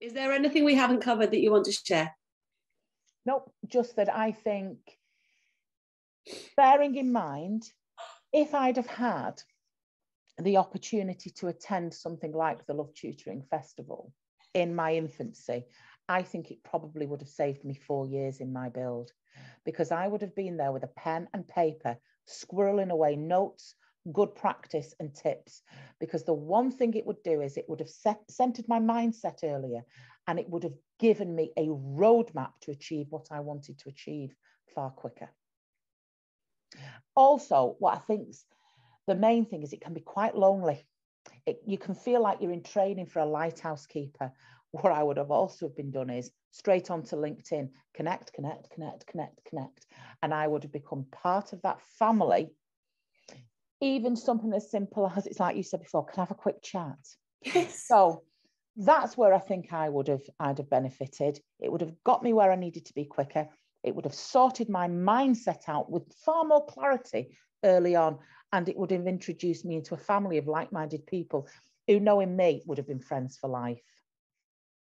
Is there anything we haven't covered that you want to share? Nope, just that I think, bearing in mind, if I'd have had the opportunity to attend something like the Love Tutoring Festival in my infancy, I think it probably would have saved me four years in my build because I would have been there with a pen and paper, squirreling away notes, good practice, and tips. Because the one thing it would do is it would have set, centered my mindset earlier and it would have given me a roadmap to achieve what I wanted to achieve far quicker. Also, what I think's the main thing is it can be quite lonely. It, you can feel like you're in training for a lighthouse keeper what I would have also been done is straight onto LinkedIn, connect, connect, connect, connect, connect. And I would have become part of that family. Even something as simple as it's like you said before, can I have a quick chat? Yes. So that's where I think I would have I'd have benefited. It would have got me where I needed to be quicker. It would have sorted my mindset out with far more clarity early on. And it would have introduced me into a family of like-minded people who knowing me would have been friends for life.